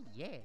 Oh, yeah.